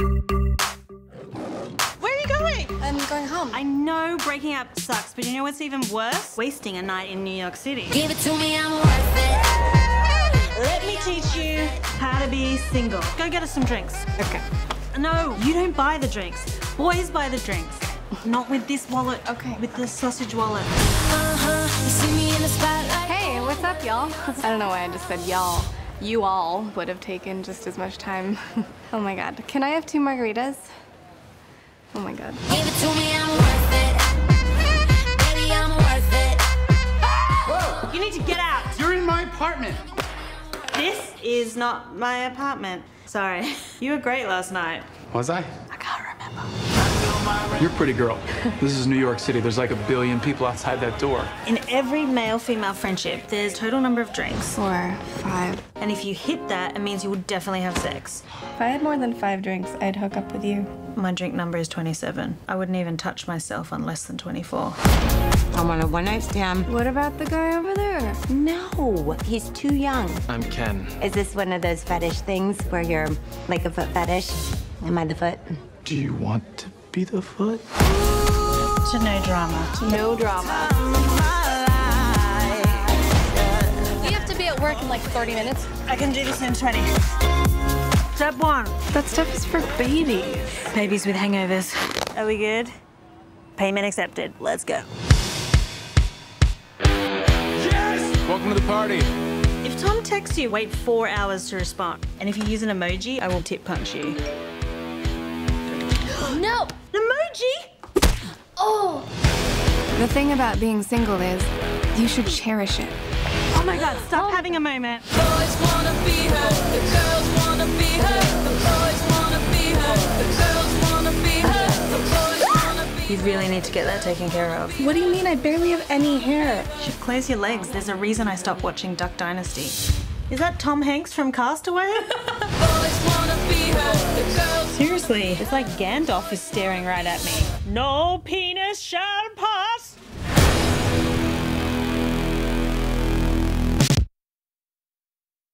Where are you going? I'm going home. I know breaking up sucks, but you know what's even worse? Wasting a night in New York City. Give it to me, I'm worth it. Let me teach you how to be single. Go get us some drinks. Okay. No, you don't buy the drinks. Boys buy the drinks. Not with this wallet. Okay. With the sausage wallet. Uh-huh. You see me in the spotlight. Hey, what's up, y'all? I don't know why I just said y'all. You all would have taken just as much time. oh my god. Can I have two margaritas? Oh my god. Give it to me, I'm worth it. Baby, I'm worth it. You need to get out. You're in my apartment. This is not my apartment. Sorry. You were great last night. Was I? I can't remember. You're a pretty girl. This is New York City. There's like a billion people outside that door. In every male-female friendship, there's total number of drinks. Four, five. And if you hit that, it means you will definitely have sex. If I had more than five drinks, I'd hook up with you. My drink number is 27. I wouldn't even touch myself on less than 24. I want a one night stand. What about the guy over there? No, he's too young. I'm Ken. Is this one of those fetish things where you're like a foot fetish? Am I the foot? Do you want to be the foot? So no drama. No drama. Work in like 30 minutes. I can do this in 20. Step one. That stuff is for babies. Babies with hangovers. Are we good? Payment accepted. Let's go. Yes! Welcome to the party. If Tom texts you, wait four hours to respond. And if you use an emoji, I will tip punch you. No! An emoji? Oh! The thing about being single is you should cherish it. Oh my god, stop oh. having a moment. Boys wanna be her. The girls wanna be her. The boys wanna be her. The girls wanna be her. The boys wanna be You really need to get that taken care of. What do you mean? I barely have any hair. You should close your legs. There's a reason I stopped watching Duck Dynasty. Is that Tom Hanks from Castaway? Boys wanna be her. The girls Seriously, it's like Gandalf is staring right at me. No penis shall pass